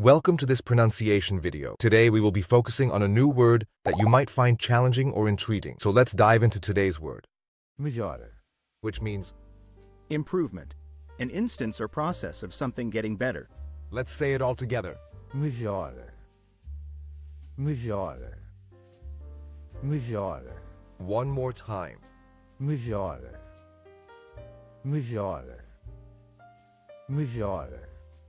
Welcome to this pronunciation video. Today we will be focusing on a new word that you might find challenging or intriguing. So let's dive into today's word, Melhora. which means, Improvement. An instance or process of something getting better. let's say it all together. Melhora. Melhora. Melhora. One more time. Melhora. Melhora. Melhora.